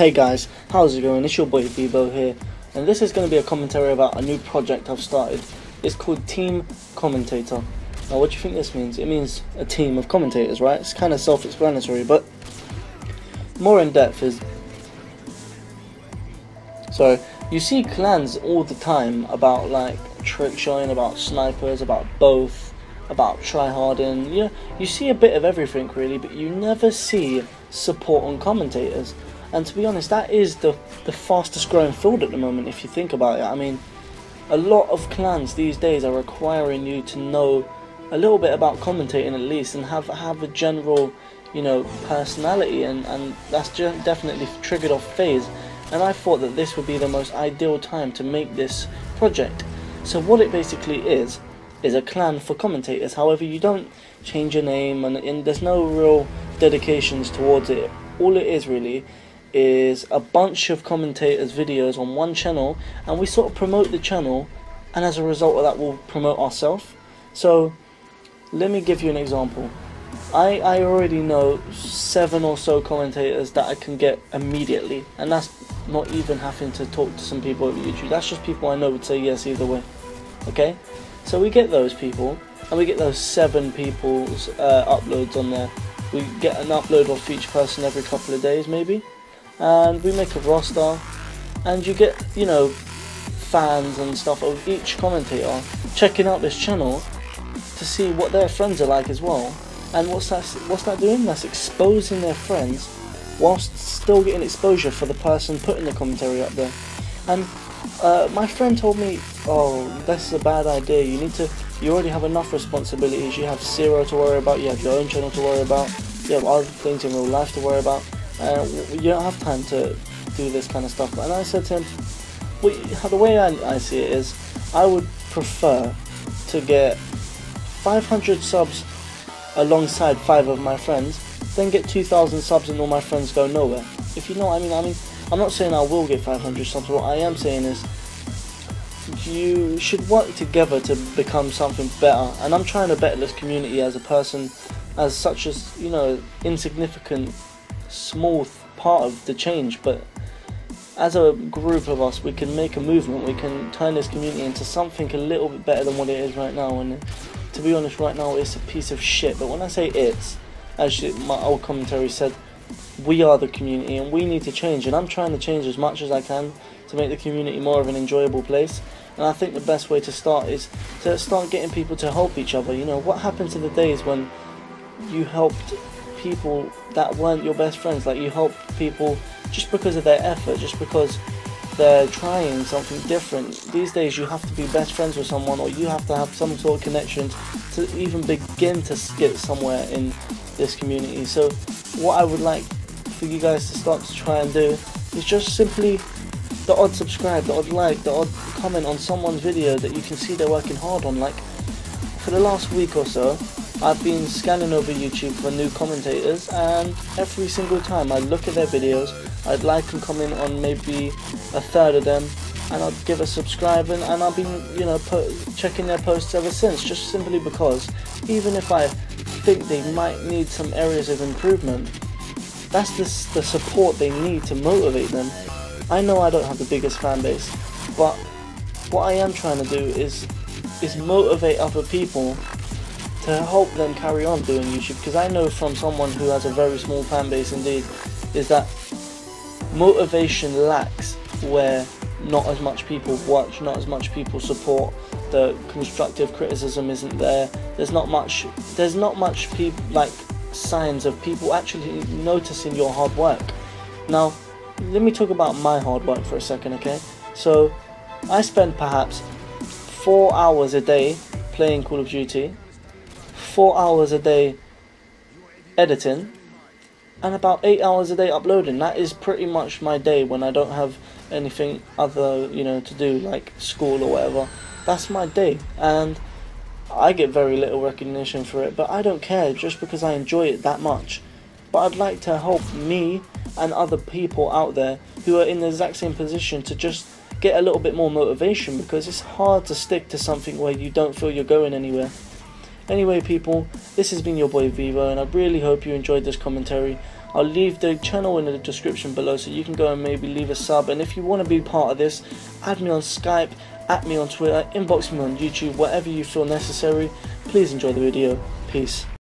Hey guys, how's it going? It's your boy Vevoh here, and this is going to be a commentary about a new project I've started. It's called Team Commentator. Now, what do you think this means? It means a team of commentators, right? It's kind of self explanatory, but more in depth is. So, you see clans all the time about like trick showing, about snipers, about both, about tryharding. You know, you see a bit of everything really, but you never see support on commentators. And to be honest, that is the the fastest growing field at the moment. If you think about it, I mean, a lot of clans these days are requiring you to know a little bit about commentating at least, and have have a general, you know, personality, and and that's definitely triggered off FaZe. And I thought that this would be the most ideal time to make this project. So what it basically is is a clan for commentators. However, you don't change your name, and, and there's no real dedications towards it. All it is really is a bunch of commentators' videos on one channel, and we sort of promote the channel, and as a result of that, we'll promote ourselves. So, let me give you an example. I, I already know seven or so commentators that I can get immediately, and that's not even having to talk to some people over YouTube. That's just people I know would say yes either way. Okay? So we get those people, and we get those seven people's uh, uploads on there. We get an upload of each person every couple of days, maybe and we make a roster. And you get you know fans and stuff of each commentator checking out this channel to see what their friends are like as well. And what's that what's that doing? That's exposing their friends whilst still getting exposure for the person putting the commentary up there. And uh, my friend told me oh this is a bad idea. You need to you already have enough responsibilities. You have zero to worry about. You have your own channel to worry about. You have other things in real life to worry about uh, you don't have time to do this kind of stuff. And I said to him, we, the way I, I see it is, I would prefer to get 500 subs alongside five of my friends, then get 2,000 subs and all my friends go nowhere. If you know what I mean, I mean, I'm not saying I will get 500 subs. What I am saying is, you should work together to become something better. And I'm trying to better this community as a person, as such as you know, insignificant small part of the change, but as a group of us, we can make a movement. We can turn this community into something a little bit better than what it is right now. And to be honest, right now it's a piece of shit. But when I say it's, as my old commentary said, we are the community and we need to change. And I'm trying to change as much as I can to make the community more of an enjoyable place. And I think the best way to start is to start getting people to help each other. You know, what happened to the days when you helped people that weren't your best friends. Like you help people just because of their effort, just because they're trying something different. These days, you have to be best friends with someone, or you have to have some sort of connection to even begin to get somewhere in this community. So, what I would like for you guys to start to try and do is just simply the odd subscribe, the odd like, the odd comment on someone's video that you can see they're working hard on. Like for the last week or so, I've been scanning over YouTube for new commentators and every single time I look at their videos, I'd like and comment on maybe a third of them and I'd give a subscribe and, and I've been, you know, checking their posts ever since just simply because even if I think they might need some areas of improvement, that's the, the support they need to motivate them. I know I don't have the biggest fan base, but what I am trying to do is is motivate other people to help them carry on doing YouTube because I know from someone who has a very small fan base indeed is that motivation lacks where not as much people watch, not as much people support, the constructive criticism isn't there. There's not much there's not much people like signs of people actually noticing your hard work. Now, let me talk about my hard work for a second, okay? So, I spend perhaps 4 hours a day playing Call of Duty four hours a day editing and about eight hours a day uploading. That is pretty much my day when I don't have anything other, you know, to do like school or whatever. That's my day, and I get very little recognition for it, but I don't care just because I enjoy it that much. But I'd like to help me and other people out there who are in the exact same position to just get a little bit more motivation because it's hard to stick to something where you don't feel you're going anywhere. Anyway, people, this has been your boy Vevoh, and I really hope you enjoyed this commentary. I'll leave the channel in the description below so you can go and maybe leave a sub. And if you want to be part of this, add me on Skype, at me on Twitter, inbox me on YouTube, whatever you feel necessary. Please enjoy the video. Peace.